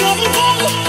every day.